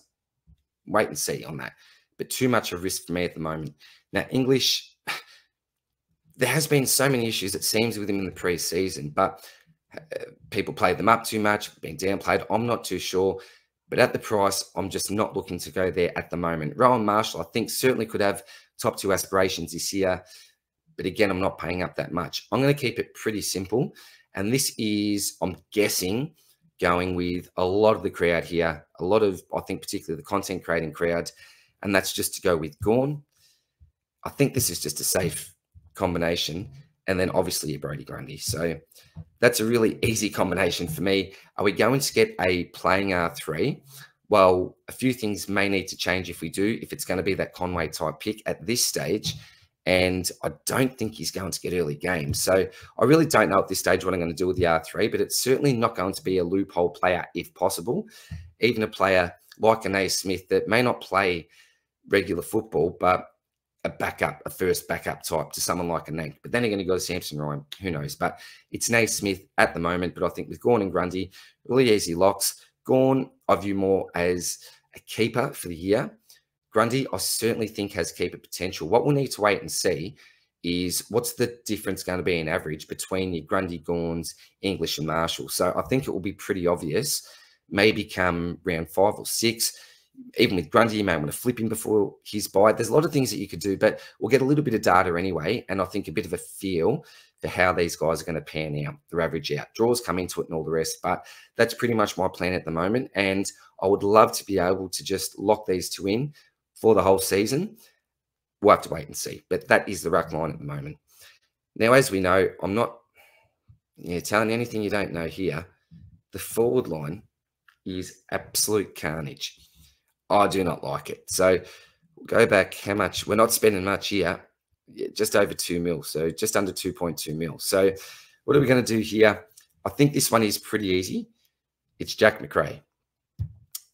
S1: Wait and see on that. But too much of risk for me at the moment. Now, English, there has been so many issues, it seems, with him in the preseason, but uh, people played them up too much, been downplayed. I'm not too sure. But at the price, I'm just not looking to go there at the moment. Rowan Marshall, I think, certainly could have top two aspirations this year. But again, I'm not paying up that much. I'm going to keep it pretty simple. And this is, I'm guessing, going with a lot of the crowd here, a lot of, I think, particularly the content creating crowd. And that's just to go with Gawn. I think this is just a safe combination. And then obviously Brodie Grundy. So that's a really easy combination for me. Are we going to get a playing R3? Well, a few things may need to change if we do, if it's going to be that Conway type pick at this stage. And I don't think he's going to get early games. So I really don't know at this stage what I'm going to do with the R3, but it's certainly not going to be a loophole player if possible. Even a player like a Smith that may not play regular football, but a backup, a first backup type to someone like a Nank. But then you're going to go to Samson Ryan, who knows? But it's Naismith at the moment. But I think with Gawn and Grundy, really easy locks. Gawn, I view more as a keeper for the year. Grundy, I certainly think has keeper potential. What we'll need to wait and see is what's the difference going to be in average between your Grundy, Gawns, English, and Marshall. So I think it will be pretty obvious. Maybe come round five or six. Even with Grundy, you may want to flip him before his bye. There's a lot of things that you could do, but we'll get a little bit of data anyway, and I think a bit of a feel for how these guys are going to pan out, their average out. Draws come into it and all the rest, but that's pretty much my plan at the moment. And I would love to be able to just lock these two in for the whole season. We'll have to wait and see. But that is the ruck line at the moment. Now, as we know, I'm not yeah, telling anything you don't know here. The forward line is absolute carnage. I do not like it. So go back how much? We're not spending much here. Just over 2 mil. So just under 2.2 mil. So what are we going to do here? I think this one is pretty easy. It's Jack Macrae.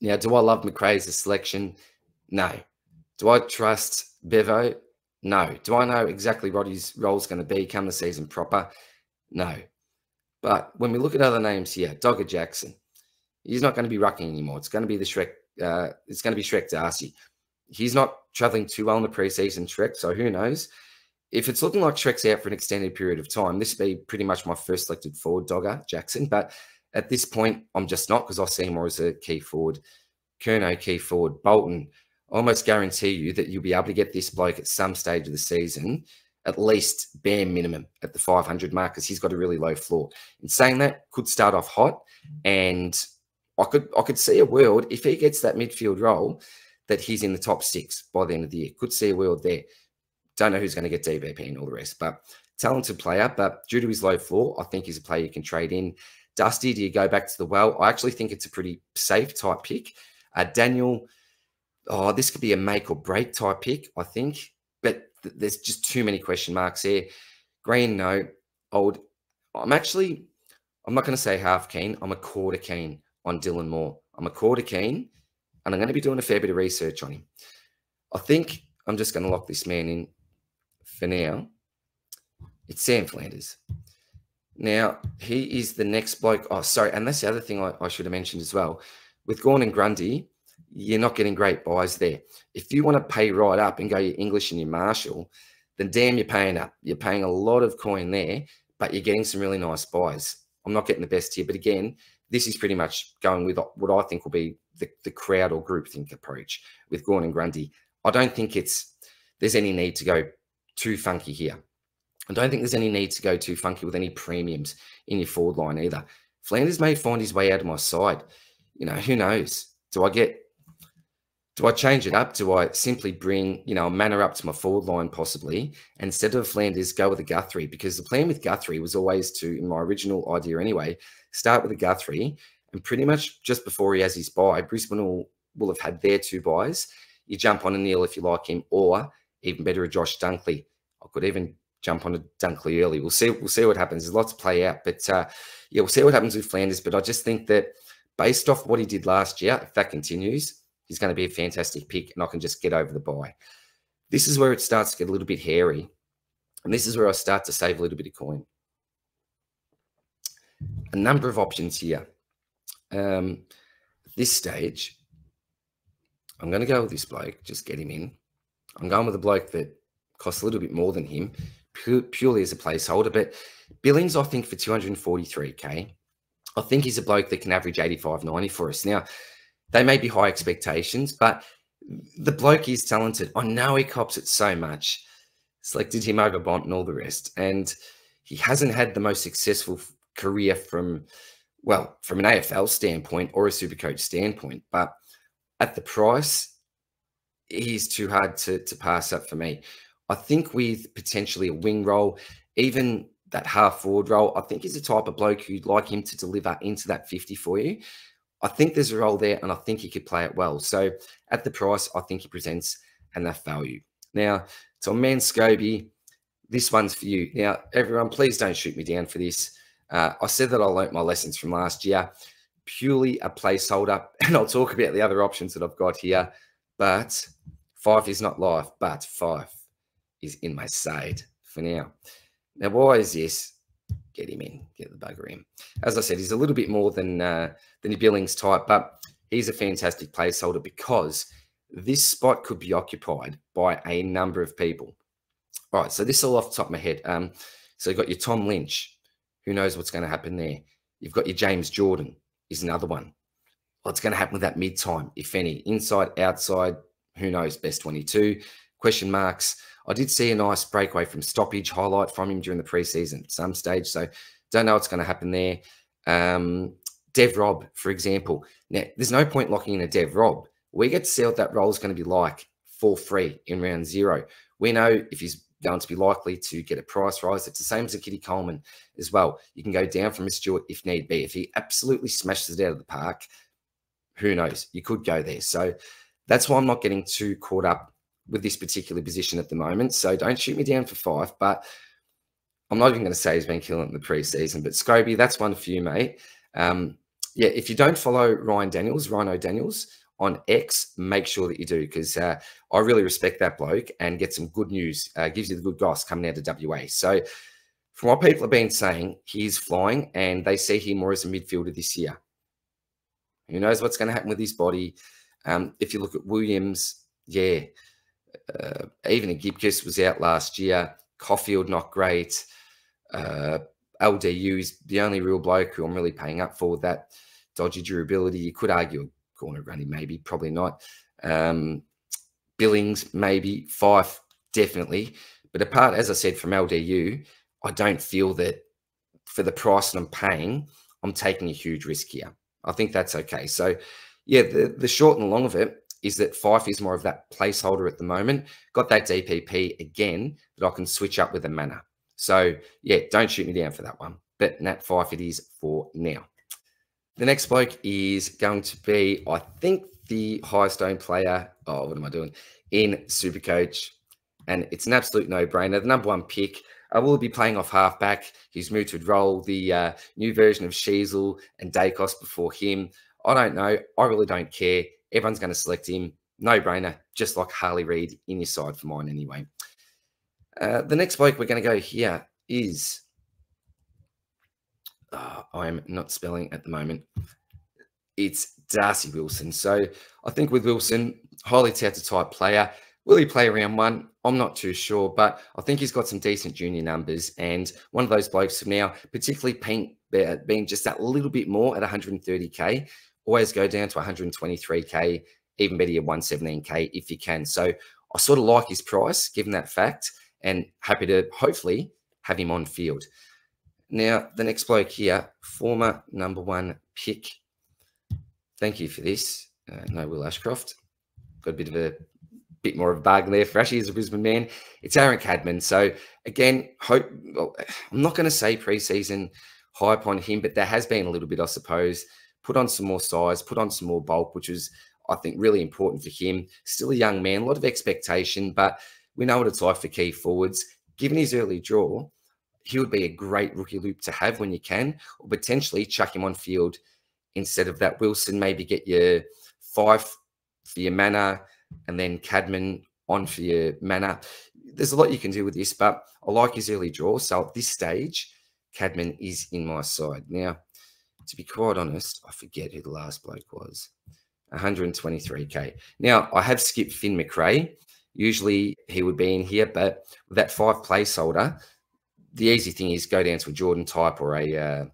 S1: Now, do I love Macrae as a selection? No. Do I trust Bevo? No. Do I know exactly what his role is going to be come the season proper? No. But when we look at other names here, Dogger Jackson, he's not going to be rucking anymore. It's going to be the Shrek. Uh, it's going to be Shrek Darcy. He's not traveling too well in the preseason Shrek, so who knows? If it's looking like Shrek's out for an extended period of time, this would be pretty much my first selected forward, Dogger Jackson. But at this point, I'm just not because I see more as a key forward. Kerno, key forward. Bolton, almost guarantee you that you'll be able to get this bloke at some stage of the season, at least bare minimum at the 500 mark, because he's got a really low floor. In saying that, could start off hot, and I could I could see a world if he gets that midfield role that he's in the top six by the end of the year. Could see a world there. Don't know who's going to get DVP and all the rest, but talented player. But due to his low floor, I think he's a player you can trade in. Dusty, do you go back to the well? I actually think it's a pretty safe type pick. Uh, Daniel, oh, this could be a make or break type pick, I think, but th there's just too many question marks here. Green, no. Old, I'm actually, I'm not going to say half keen. I'm a quarter keen on Dylan Moore. I'm a quarter keen, and I'm going to be doing a fair bit of research on him. I think I'm just going to lock this man in for now. It's Sam Flanders. Now, he is the next bloke. Oh, sorry. And that's the other thing I, I should have mentioned as well. With Gawn and Grundy, you're not getting great byes there. If you want to pay right up and go your English and your Marshall, then damn, you're paying up. You're paying a lot of coin there, but you're getting some really nice byes. I'm not getting the best here, but again, this is pretty much going with what I think will be the, the crowd or group think approach with Gawn and Grundy. I don't think it's there's any need to go too funky here. I don't think there's any need to go too funky with any premiums in your forward line either. Flanders may find his way out of my side. You know, who knows? Do I get, do I change it up? Do I simply bring, you know, a Mannagh up to my forward line possibly? Instead of Flanders, go with a Guthrie because the plan with Guthrie was always to, in my original idea anyway, start with a Guthrie and pretty much just before he has his bye, Brisbane will, will have had their two byes. You jump on a Neale if you like him, or even better, a Josh Dunkley. I could even jump on a Dunkley early. We'll see. We'll see what happens. There's lots to play out, but uh, yeah, we'll see what happens with Flanders. But I just think that based off what he did last year, if that continues, he's going to be a fantastic pick, and I can just get over the bye. This is where it starts to get a little bit hairy, and this is where I start to save a little bit of coin. A number of options here. Um, at this stage, I'm going to go with this bloke. Just get him in. I'm going with a bloke that costs a little bit more than him purely as a placeholder. But Billings, I think, for 243K, I think he's a bloke that can average 85, 90 for us. Now, they may be high expectations, but the bloke is talented. I know he cops it so much. Selected him over Bont and all the rest. And he hasn't had the most successful career from, well, from an AFL standpoint or a super coach standpoint. But at the price, he's too hard to, to pass up for me. I think with potentially a wing role, even that half forward role, I think he's the type of bloke who'd like him to deliver into that 50 for you. I think there's a role there and I think he could play it well. So at the price, I think he presents enough value. Now, to Man Scobie, this one's for you. Now, everyone, please don't shoot me down for this. Uh, I said that I learnt my lessons from last year. Purely a placeholder, and I'll talk about the other options that I've got here. But Fyfe is not life, but Fyfe is in my side for now. Now, why is this? Get him in, get the bugger in. As I said, he's a little bit more than uh, than your Billings type, but he's a fantastic placeholder because this spot could be occupied by a number of people. All right, so this is all off the top of my head. Um, so you've got your Tom Lynch. Who knows what's going to happen there? You've got your James Jordan is another one. What's going to happen with that mid time, if any? Inside, outside, who knows? Best 22, question marks. I did see a nice breakaway from stoppage highlight from him during the preseason at some stage. So don't know what's going to happen there. Um, Dev Rob, for example. Now, there's no point locking in a Dev Rob. We get to see what that role is going to be like for free in round zero. We know if he's going to be likely to get a price rise. It's the same as a Kitty Coleman as well. You can go down from a Stewart if need be. If he absolutely smashes it out of the park, who knows? You could go there. So that's why I'm not getting too caught up with this particular position at the moment. So don't shoot me down for Fyfe, but I'm not even going to say he's been killing in the preseason. But Scobie, that's one for you, mate. Um, yeah, if you don't follow Ryan Daniels, Rhino Daniels on X, make sure that you do because uh, I really respect that bloke and get some good news. Uh, gives you the good goss coming out of WA. So, from what people have been saying, he's flying and they see him more as a midfielder this year. Who knows what's going to happen with his body? Um, if you look at Williams, yeah, uh, even Gibcus was out last year. Coffield not great. Uh, LDU is the only real bloke who I'm really paying up for that dodgy durability. You could argue corner running, maybe, probably not. Um, Billings, maybe. Fyfe, definitely. But apart, as I said, from LDU, I don't feel that for the price that I'm paying, I'm taking a huge risk here. I think that's okay. So, yeah, the, the short and long of it is that Fyfe is more of that placeholder at the moment. Got that DPP again that I can switch up with a Mannagh. So, yeah, don't shoot me down for that one. But Nat Fyfe it is for now. The next bloke is going to be, I think, the highest owned player. Oh, what am I doing? In Supercoach. And it's an absolute no brainer. The number one pick. I will be playing off halfback. He's moved to role the uh, new version of Sheezel and Daicos before him. I don't know. I really don't care. Everyone's going to select him. No brainer. Just like Harley Reid in your side for mine anyway. Uh, the next bloke we're going to go here is. Ah, oh, I'm not spelling at the moment it's Darcy Wilson. So I think with Wilson, highly touted type player. Will he play around one? I'm not too sure, but I think he's got some decent junior numbers. And one of those blokes from now, particularly being, being just that little bit more at 130K, always go down to 123K, even better, at 117K if you can. So I sort of like his price, given that fact, and happy to hopefully have him on field. Now, the next bloke here, former number one pick Thank you for this. Uh, no Will Ashcroft. Got a bit of a bit more of a bargain there for Ashy as a Brisbane man. It's Aaron Cadman. So again, hope well, I'm not going to say preseason hype on him, but there has been a little bit, I suppose. Put on some more size, put on some more bulk, which was I think really important for him. Still a young man, a lot of expectation, but we know what it's like for key forwards. Given his early draw, he would be a great rookie loop to have when you can, or potentially chuck him on field instead of that Wilson, maybe get your Fyfe for your Mannagh and then Cadman on for your Mannagh. There's a lot you can do with this, but I like his early draw. So at this stage, Cadman is in my side. Now, to be quite honest, I forget who the last bloke was. 123k. Now, I have skipped Finn Macrae. Usually he would be in here, but with that Fyfe placeholder, the easy thing is go down to a Jordan type or a, uh,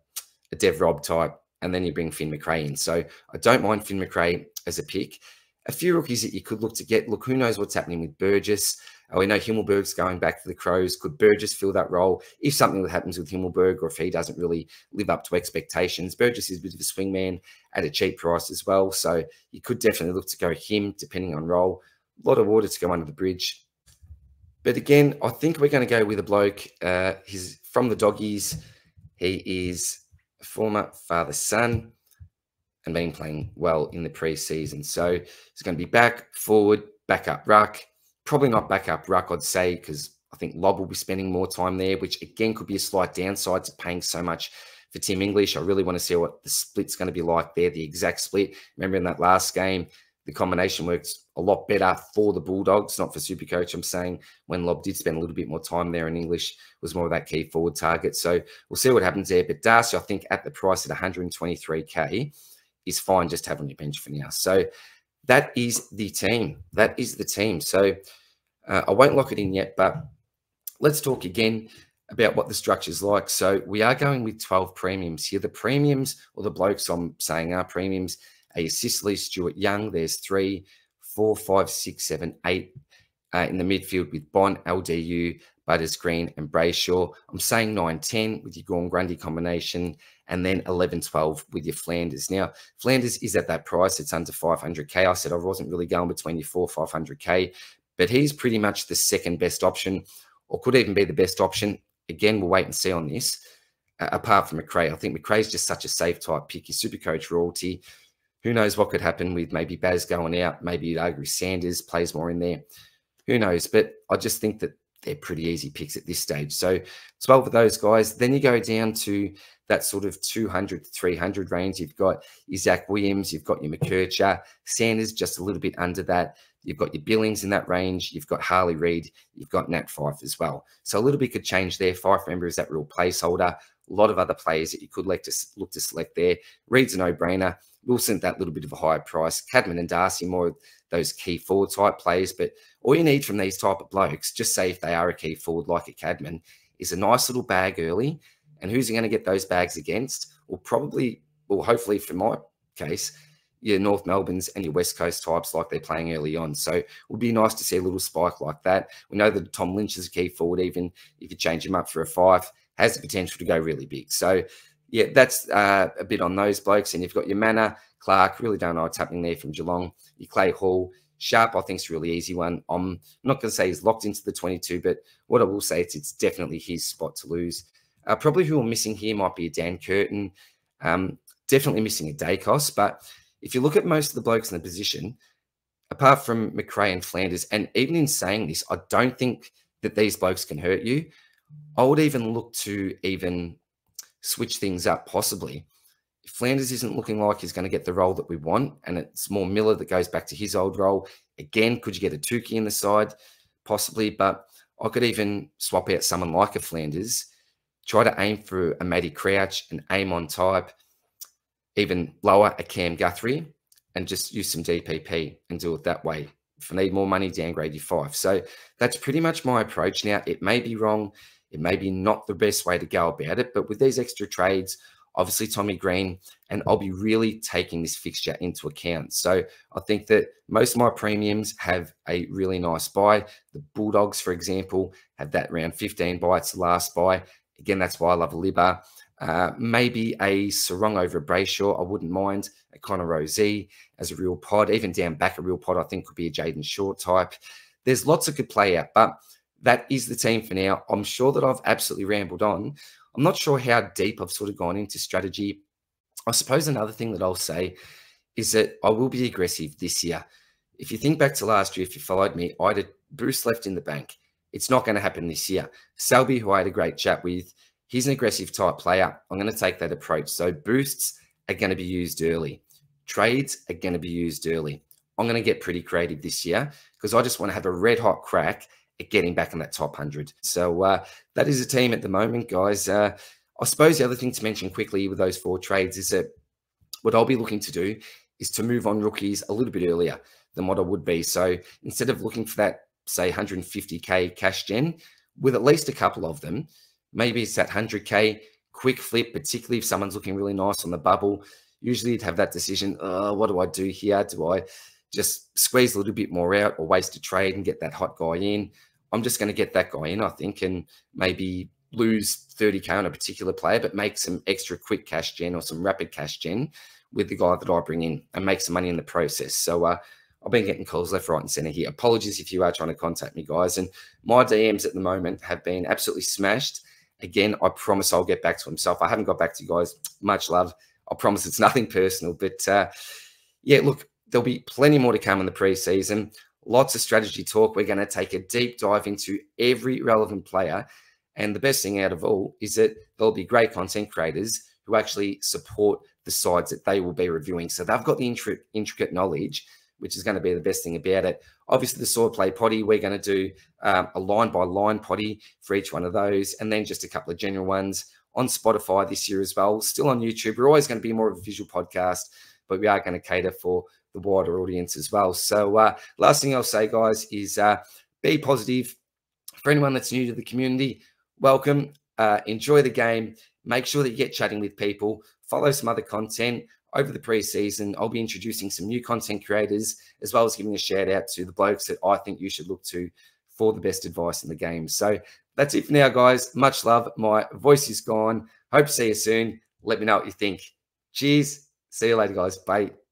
S1: a Dev Rob type and then you bring Finn Macrae in. So I don't mind Finn Macrae as a pick. A few rookies that you could look to get. Look, who knows what's happening with Burgess? Oh, we know Himmelberg's going back to the Crows. Could Burgess fill that role? If something happens with Himmelberg or if he doesn't really live up to expectations, Burgess is a bit of a swingman at a cheap price as well. So you could definitely look to go him depending on role. A lot of water to go under the bridge. But again, I think we're going to go with a bloke. Uh, he's from the doggies. He is a former father son and been playing well in the preseason. So he's going to be back, forward, back up ruck. Probably not back up ruck, I'd say, because I think Lobb will be spending more time there, which again could be a slight downside to paying so much for Tim English. I really want to see what the split's going to be like there, the exact split. Remember in that last game, the combination works a lot better for the Bulldogs, not for Supercoach. I'm saying when Lobb did spend a little bit more time there in English, was more of that key forward target. So we'll see what happens there. But Darcy, I think at the price at 123k is fine just on your bench for now. So that is the team. That is the team. So uh, I won't lock it in yet, but let's talk again about what the structure is like. So we are going with 12 premiums here. The premiums, or the blokes I'm saying are premiums, a Sicily, Stewart Young. There's three, four, five, six, seven, eight uh, in the midfield with Bont, LDU, Butters Green, and Brayshaw. I'm saying 9 10 with your Gawn Grundy combination, and then 11 12 with your Flanders. Now, Flanders is at that price, it's under 500k. I said I wasn't really going between your 4 500k, but he's pretty much the second best option, or could even be the best option. Again, we'll wait and see on this. Apart from Macrae, I think Macrae's just such a safe type pick. Your super coach royalty who knows what could happen with maybe Baz going out? Maybe you'd argue Sanders plays more in there. Who knows? But I just think that they're pretty easy picks at this stage. So 12 of those guys. Then you go down to that sort of 200 to 300 range. You've got your Zac Williams, you've got your McKercher, Sanders just a little bit under that. You've got your Billings in that range. You've got Harley Reid. You've got Nat Fyfe as well. So a little bit could change there. Fyfe, remember, is that real placeholder. A lot of other players that you could like to, look to select there. Reid's a no-brainer. Wilson, that little bit of a higher price. Cadman and Darcy, more those key forward type players. But all you need from these type of blokes, just say if they are a key forward like a Cadman, is a nice little bag early. And who's going to get those bags against? Well, probably, well, hopefully for my case, your North Melbournes and your West Coast types like they're playing early on. So it would be nice to see a little spike like that. We know that Tom Lynch is a key forward, even if you change him up for a Fyfe, has the potential to go really big. So yeah, that's uh, a bit on those blokes. And you've got your Mannagh, Clark, really don't know what's happening there from Geelong. Your Clay Hall, Sharp, I think is a really easy one. I'm not going to say he's locked into the 22, but what I will say is it's definitely his spot to lose. Uh, probably who I'm missing here might be a Dan Curtin. Um, definitely missing a Daicos. But if you look at most of the blokes in the position, apart from Macrae and Flanders, and even in saying this, I don't think that these blokes can hurt you. I would even look to even switch things up possibly. If Flanders isn't looking like he's going to get the role that we want, and it's more Miller that goes back to his old role, again, could you get a Tukey in the side? Possibly, but I could even swap out someone like a Flanders, try to aim for a Matty Crouch, and aim on type, even lower a Cam Guthrie, and just use some DPP and do it that way. If I need more money, downgrade your Fyfe. So that's pretty much my approach. Now, it may be wrong. It may be not the best way to go about it, but with these extra trades, obviously Tommy Green, and I'll be really taking this fixture into account. So I think that most of my premiums have a really nice bye. The Bulldogs, for example, have that round 15 bye. bites last bye. Again, that's why I love Libba. Uh, maybe a Serong over a Brayshaw. I wouldn't mind a Connor Rozee as a real pod. Even down back a real pod, I think could be a Jayden Short type. There's lots of good play out, but that is the team for now. I'm sure that I've absolutely rambled on. I'm not sure how deep I've sort of gone into strategy. I suppose another thing that I'll say is that I will be aggressive this year. If you think back to last year, if you followed me, I had boost left in the bank. It's not going to happen this year. Selby, who I had a great chat with, he's an aggressive type player. I'm going to take that approach. So boosts are going to be used early. Trades are going to be used early. I'm going to get pretty creative this year because I just want to have a red hot crack getting back in that top 100. So uh, that is a team at the moment, guys. Uh, I suppose the other thing to mention quickly with those four trades is that what I'll be looking to do is to move on rookies a little bit earlier than what I would be. So instead of looking for that, say, 150K cash gen, with at least a couple of them, maybe it's that 100K quick flip, particularly if someone's looking really nice on the bubble. Usually you'd have that decision, uh, what do I do here? Do I just squeeze a little bit more out or waste a trade and get that hot guy in? I'm just going to get that guy in, I think, and maybe lose 30k on a particular player, but make some extra quick cash gen or some rapid cash gen with the guy that I bring in and make some money in the process. So uh, I've been getting calls left, right, and center here. Apologies if you are trying to contact me, guys. And my DMs at the moment have been absolutely smashed. Again, I promise I'll get back to himself. I haven't got back to you guys. Much love. I promise it's nothing personal, but uh, yeah, look, there'll be plenty more to come in the preseason lots of strategy talk. We're going to take a deep dive into every relevant player. And the best thing out of all is that there'll be great content creators who actually support the sides that they will be reviewing. So they've got the intricate knowledge, which is going to be the best thing about it. Obviously, the sword play potty, we're going to do um, a line by line potty for each one of those, and then just a couple of general ones on Spotify this year as well. Still on YouTube. We're always going to be more of a visual podcast, but we are going to cater for the wider audience as well. So, uh, last thing I'll say, guys, is uh, be positive. For anyone that's new to the community, welcome. Uh, enjoy the game. Make sure that you get chatting with people. Follow some other content over the preseason. I'll be introducing some new content creators as well as giving a shout out to the blokes that I think you should look to for the best advice in the game. So that's it for now, guys. Much love. My voice is gone. Hope to see you soon. Let me know what you think. Cheers. See you later, guys. Bye.